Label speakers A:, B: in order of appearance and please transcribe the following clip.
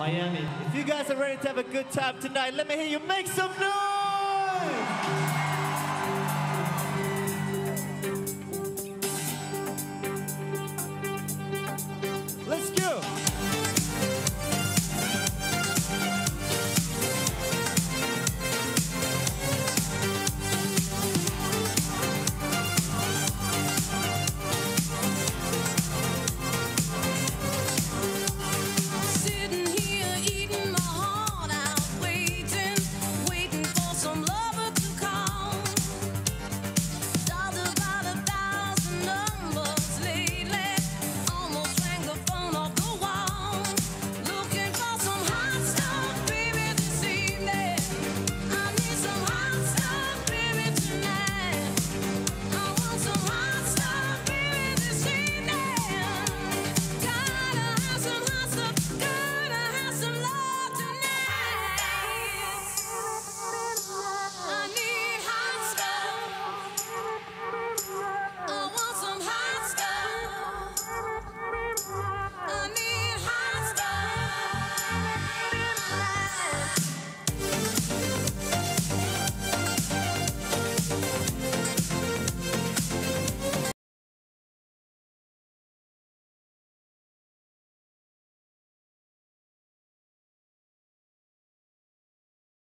A: Miami. If you guys are ready to have a good time tonight, let me hear you make some noise!